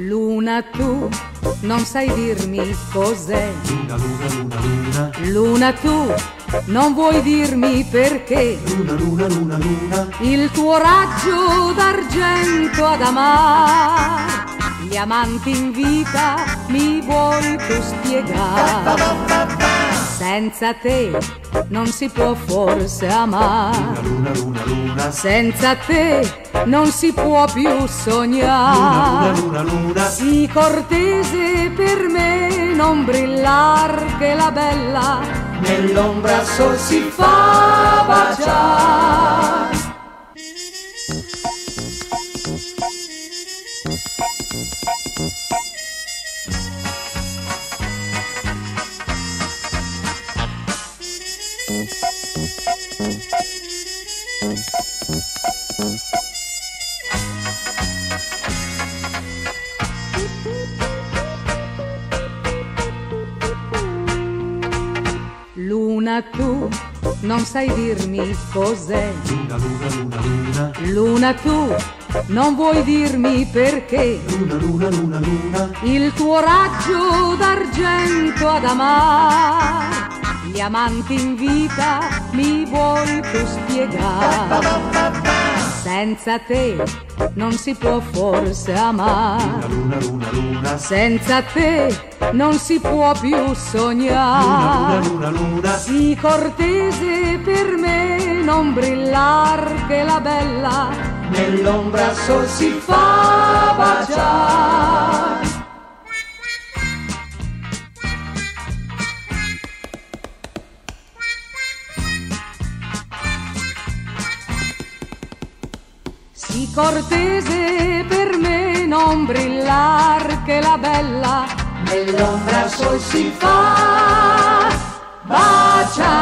Luna tu non sai dirmi cos'è. Luna, luna, luna, luna. Luna tu non vuoi dirmi perché. Luna, luna, luna, luna. Il tuo raggio d'argento ad amar. Gli amanti in vita mi vuoi tu spiegare. Senza te non si può forse amare. Luna, luna, luna. Senza te non si può più Luna, sognare. luna, luna. Sii cortese per me, non brillar che la bella nell'ombra sol si fa baciare. Luna tu non sai dirmi cos'è. Luna, luna, luna, luna. Luna tu non vuoi dirmi perché. Luna, luna, luna, luna. Il tuo raggio d'argento ad amar. Gli amanti in vita mi vuoi tu spiegare. Senza te non si può forse amare. Luna, luna, luna. Senza te non si può più sognare. luna, luna. Sii cortese per me, non brillar che la bella nell'ombra sol si fa baciare. Sii cortese per me, non brillar che la bella nell'ombra sol si fa baciare.